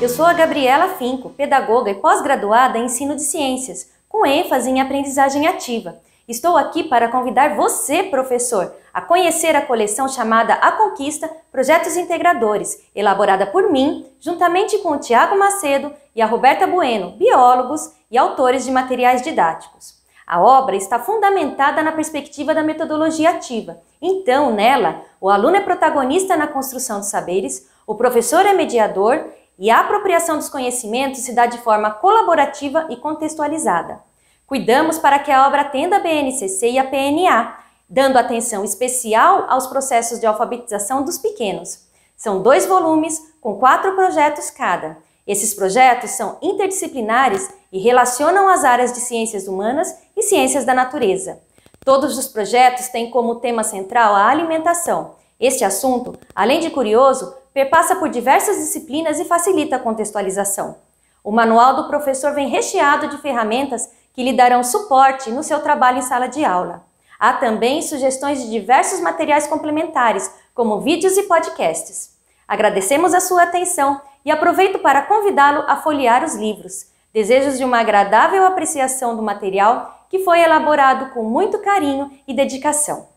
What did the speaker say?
Eu sou a Gabriela Finco, pedagoga e pós-graduada em ensino de ciências, com ênfase em aprendizagem ativa. Estou aqui para convidar você, professor, a conhecer a coleção chamada A Conquista Projetos Integradores, elaborada por mim, juntamente com o Tiago Macedo e a Roberta Bueno, biólogos e autores de materiais didáticos. A obra está fundamentada na perspectiva da metodologia ativa. Então, nela, o aluno é protagonista na construção de saberes, o professor é mediador e a apropriação dos conhecimentos se dá de forma colaborativa e contextualizada. Cuidamos para que a obra atenda a BNCC e a PNA, dando atenção especial aos processos de alfabetização dos pequenos. São dois volumes com quatro projetos cada. Esses projetos são interdisciplinares e relacionam as áreas de ciências humanas e ciências da natureza. Todos os projetos têm como tema central a alimentação. Este assunto, além de curioso, perpassa por diversas disciplinas e facilita a contextualização. O manual do professor vem recheado de ferramentas que lhe darão suporte no seu trabalho em sala de aula. Há também sugestões de diversos materiais complementares, como vídeos e podcasts. Agradecemos a sua atenção e aproveito para convidá-lo a folhear os livros. Desejos de uma agradável apreciação do material que foi elaborado com muito carinho e dedicação.